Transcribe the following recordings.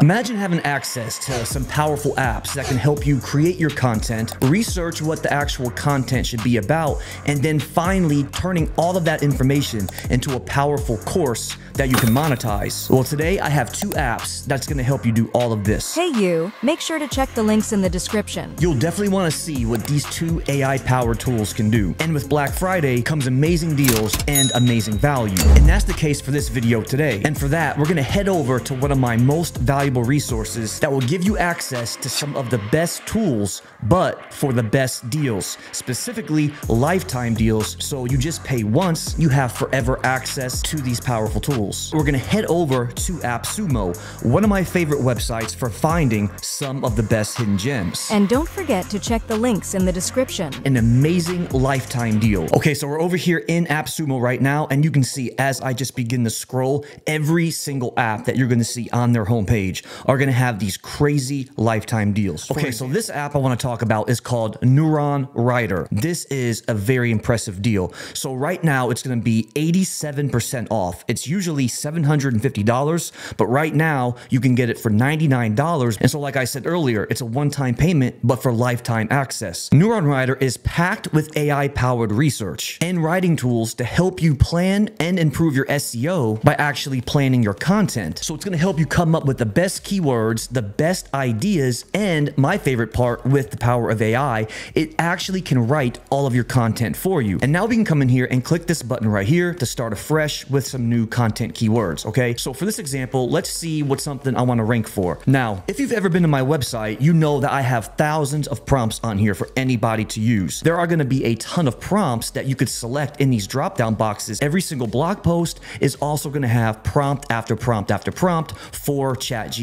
Imagine having access to some powerful apps that can help you create your content, research what the actual content should be about, and then finally turning all of that information into a powerful course that you can monetize. Well, today I have two apps that's gonna help you do all of this. Hey you, make sure to check the links in the description. You'll definitely wanna see what these two AI powered tools can do. And with Black Friday comes amazing deals and amazing value. And that's the case for this video today. And for that, we're gonna head over to one of my most valuable resources that will give you access to some of the best tools, but for the best deals, specifically lifetime deals. So you just pay once, you have forever access to these powerful tools tools. We're gonna head over to AppSumo, one of my favorite websites for finding some of the best hidden gems. And don't forget to check the links in the description. An amazing lifetime deal. Okay, so we're over here in AppSumo right now, and you can see as I just begin to scroll, every single app that you're gonna see on their homepage are gonna have these crazy lifetime deals. Okay, so this app I wanna talk about is called Neuron Writer. This is a very impressive deal. So right now it's gonna be 87% off. It's usually $750, but right now you can get it for $99. And so, like I said earlier, it's a one time payment, but for lifetime access. Neuron Writer is packed with AI powered research and writing tools to help you plan and improve your SEO by actually planning your content. So, it's going to help you come up with the best keywords, the best ideas, and my favorite part with the power of AI, it actually can write all of your content for you. And now we can come in here and click this button right here to start afresh with some new content content keywords, okay? So for this example, let's see what something I wanna rank for. Now, if you've ever been to my website, you know that I have thousands of prompts on here for anybody to use. There are gonna be a ton of prompts that you could select in these drop-down boxes. Every single blog post is also gonna have prompt after prompt after prompt for ChatGPT.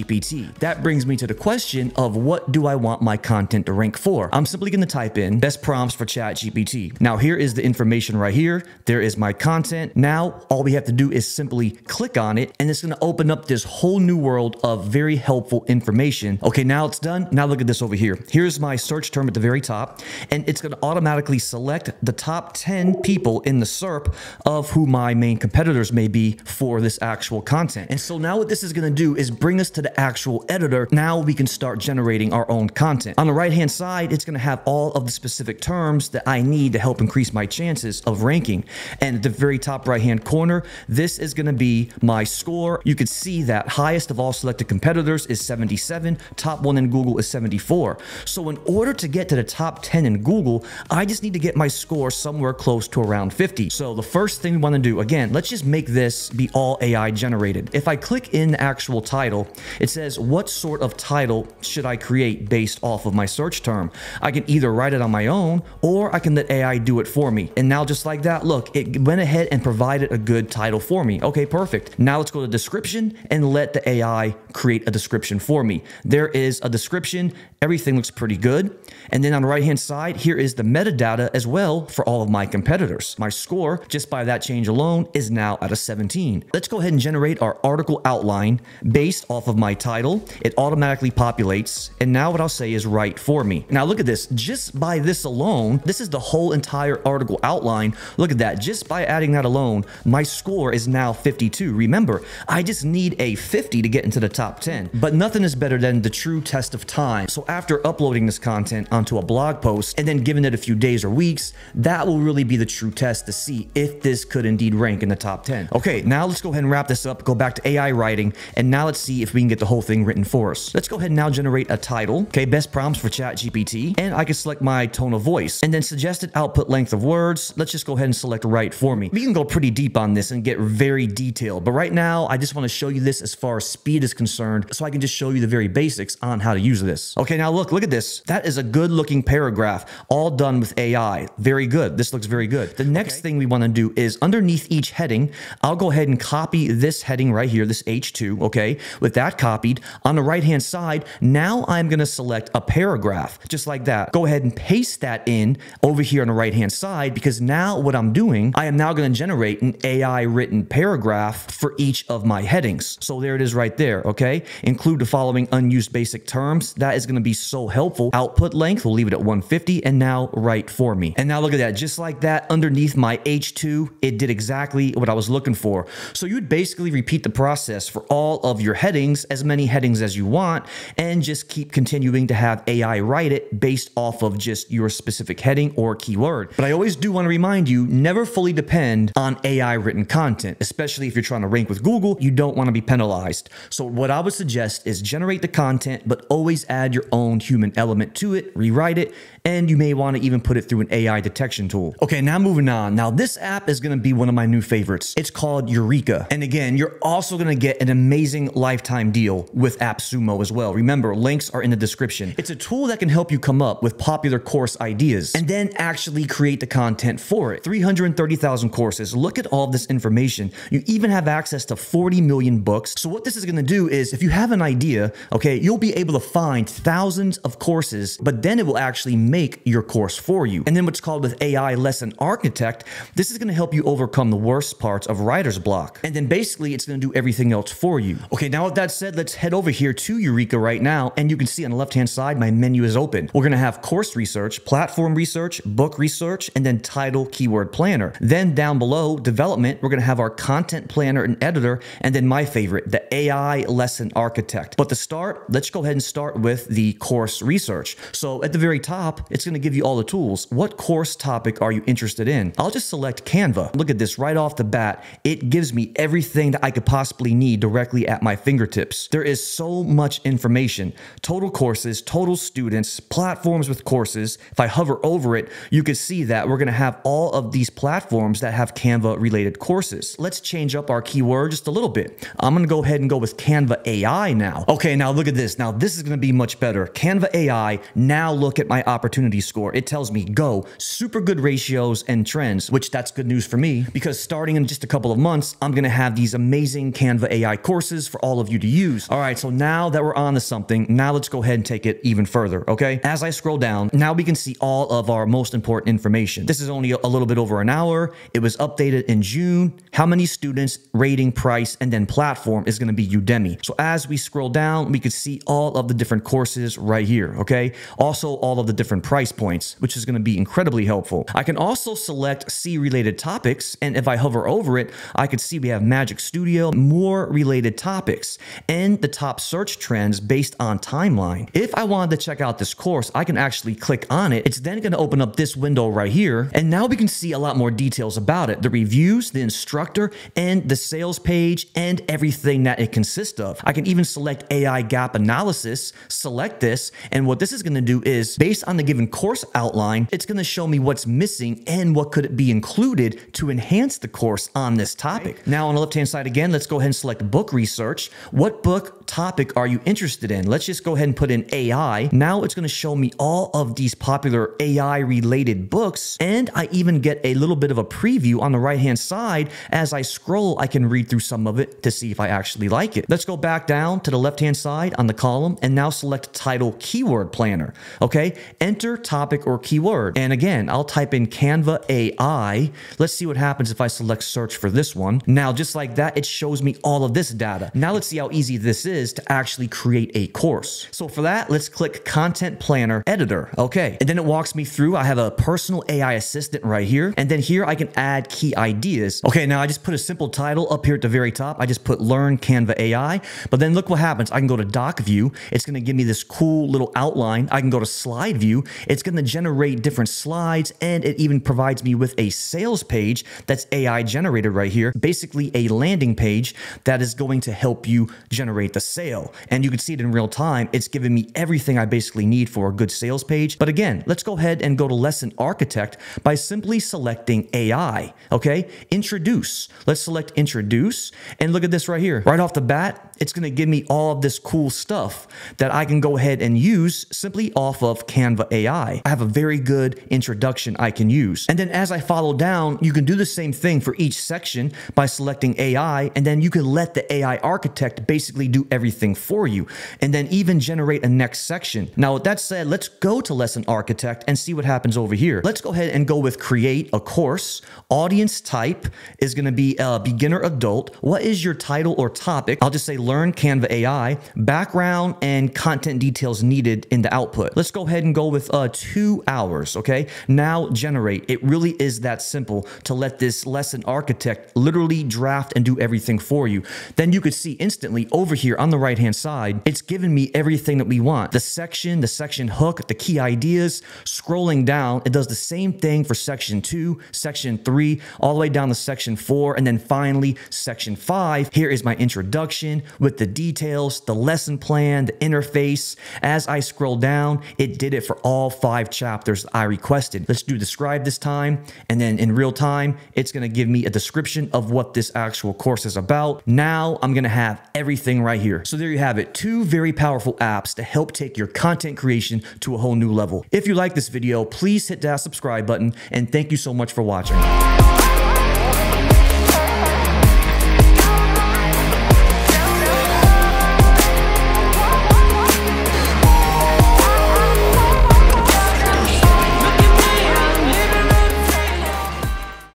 That brings me to the question of what do I want my content to rank for? I'm simply gonna type in best prompts for ChatGPT. Now here is the information right here. There is my content. Now all we have to do is simply click on it and it's going to open up this whole new world of very helpful information. Okay, now it's done. Now look at this over here. Here's my search term at the very top and it's going to automatically select the top 10 people in the SERP of who my main competitors may be for this actual content. And so now what this is going to do is bring us to the actual editor. Now we can start generating our own content. On the right hand side, it's going to have all of the specific terms that I need to help increase my chances of ranking. And at the very top right hand corner, this is going to be my score. You can see that highest of all selected competitors is 77, top one in Google is 74. So in order to get to the top 10 in Google, I just need to get my score somewhere close to around 50. So the first thing we want to do, again, let's just make this be all AI generated. If I click in the actual title, it says what sort of title should I create based off of my search term. I can either write it on my own or I can let AI do it for me. And now just like that, look, it went ahead and provided a good title for me. Okay, perfect. Now let's go to description and let the AI create a description for me. There is a description. Everything looks pretty good. And then on the right hand side, here is the metadata as well for all of my competitors. My score, just by that change alone, is now at a 17. Let's go ahead and generate our article outline based off of my title. It automatically populates. And now what I'll say is write for me. Now look at this. Just by this alone, this is the whole entire article outline. Look at that. Just by adding that alone, my score is now 52. Remember, I just need a 50 to get into the top 10. But nothing is better than the true test of time. So after uploading this content onto a blog post and then giving it a few days or weeks, that will really be the true test to see if this could indeed rank in the top 10. Okay, now let's go ahead and wrap this up, go back to AI writing, and now let's see if we can get the whole thing written for us. Let's go ahead and now generate a title. Okay, best prompts for ChatGPT, and I can select my tone of voice, and then suggested output length of words. Let's just go ahead and select write for me. We can go pretty deep on this and get very detailed. But right now, I just want to show you this as far as speed is concerned, so I can just show you the very basics on how to use this. Okay, now look, look at this. That is a good looking paragraph, all done with AI. Very good. This looks very good. The next okay. thing we want to do is underneath each heading, I'll go ahead and copy this heading right here, this H2, okay? With that copied, on the right-hand side, now I'm going to select a paragraph, just like that. Go ahead and paste that in over here on the right-hand side, because now what I'm doing, I am now going to generate an AI written paragraph for each of my headings. So there it is right there, okay? Include the following unused basic terms. That is going to be so helpful. Output length, we'll leave it at 150 and now write for me. And now look at that, just like that underneath my H2, it did exactly what I was looking for. So you'd basically repeat the process for all of your headings as many headings as you want, and just keep continuing to have AI write it based off of just your specific heading or keyword. But I always do want to remind you never fully depend on AI written content, especially if you're trying to rank with Google, you don't want to be penalized. So, what I would suggest is generate the content, but always add your own human element to it, rewrite it, and you may want to even put it through an AI detection tool. Okay, now moving on. Now, this app is going to be one of my new favorites. It's called Eurekaa. And again, you're also going to get an amazing lifetime deal with AppSumo as well. Remember, links are in the description. It's a tool that can help you come up with popular course ideas and then actually create the content for it. 330,000 courses. Look at all this information. You even have access to 40 million books. So, what this is going to do is if you have an idea, okay, you'll be able to find thousands of courses, but then it will actually make your course for you. And then what's called with AI Lesson Architect, this is going to help you overcome the worst parts of writer's block. And then basically, it's going to do everything else for you. Okay, now with that said, let's head over here to Eurekaa right now. And you can see on the left hand side, my menu is open. We're going to have course research, platform research, book research, and then title keyword planner. Then down below, development, we're going to have our content planner and editor, and then my favorite, the AI lesson architect. But to start, let's go ahead and start with the course research. So at the very top, it's going to give you all the tools. What course topic are you interested in? I'll just select Canva. Look at this right off the bat. It gives me everything that I could possibly need directly at my fingertips. There is so much information. Total courses, total students, platforms with courses. If I hover over it, you can see that we're going to have all of these platforms that have Canva related courses. Let's change up our keyword just a little bit. I'm going to go ahead and go with Canva AI now. Okay, now look at this. Now this is going to be much better. Canva AI, now look at my opportunity score. It tells me go, super good ratios and trends, which that's good news for me because starting in just a couple of months, I'm going to have these amazing Canva AI courses for all of you to use. All right, so now that we're on to something, now let's go ahead and take it even further, okay? As I scroll down, now we can see all of our most important information. This is only a little bit over an hour. It was updated in June. How many students, rating, price, and then platform is going to be Udemy. So as we scroll down, we can see all of the different courses right here, okay? Also, all of the different price points, which is going to be incredibly helpful. I can also select C related topics, and if I hover over it, I can see we have Magic Studio, more related topics, and the top search trends based on timeline. If I wanted to check out this course, I can actually click on it. It's then going to open up this window right here, and now we can see a lot more details about it the reviews, the instructor, and the sales page, and everything that it consists of. I can even select AI gap analysis, select this, and what this is going to do is based on the given course outline, it's going to show me what's missing and what could be included to enhance the course on this topic. Now, on the left hand side again, let's go ahead and select book research. What book topic are you interested in? Let's just go ahead and put in AI. Now it's going to show me all of these popular AI related books, and I even get a little bit of a preview on the right hand side. As I scroll, I can read through some of it to see if I actually like it. Let's go back down to the left hand side on the column and now select title keyword planner. Okay, enter topic or keyword. And again, I'll type in Canva AI. Let's see what happens if I select search for this one. Now, just like that, it shows me all of this data. Now let's see how easy this is to actually create a course. So for that, let's click Content Planner Editor. Okay, and then it walks me through. I have a personal AI assistant right here. And then here I can add key ideas. Okay, now I just put a simple title up here at the very top. I just put Learn Canva AI. But then look what happens. I can go to Doc View. It's going to give me this cool little outline. I can go to Slide View. It's going to generate different slides and it even provides me with a sales page that's AI generated right here. Basically, a landing page that is going to help you generate the sale. And you can see it in real time. It's giving me everything I basically need for a good sales page. But again, let's go ahead and go to Lesson Architect by simply selecting AI. Okay, introduce. Let's select introduce and look at this right here. Right off the bat, it's going to give me all of this cool stuff that I can go ahead and use simply off of Canva AI. I have a very good introduction I can use. And then as I follow down, you can do the same thing for each section by selecting AI, and then you can let the AI architect basically do everything for you, and then even generate a next section. Now, with that said, let's go to Lesson Architect and see what happens over here. Let's go ahead and go with create a course. Audience type is going to be a beginner adult. What is your title or topic? I'll just say learn Canva AI, background and content details needed in the output. Let's go ahead and go with uh, two hours, okay? Now generate. It really is that simple to let this lesson architect literally draft and do everything for you. Then you could see instantly over here on the right hand side, it's given me everything that we want. The section, the section hook, the key ideas. Scrolling down, it does the same thing for section two, section three, all the way down to section four, and then finally section five. Here is my introduction with the details, the lesson plan, the interface. As I scroll down, it did it for all five chapters I requested. Let's do describe this time, and then in real time, it's gonna give me a description of what this actual course is about. Now I'm gonna have everything right here. So there you have it, two very powerful apps to help take your content creation to a whole new level. If you like this video, please hit that subscribe button, and thank you so much for watching.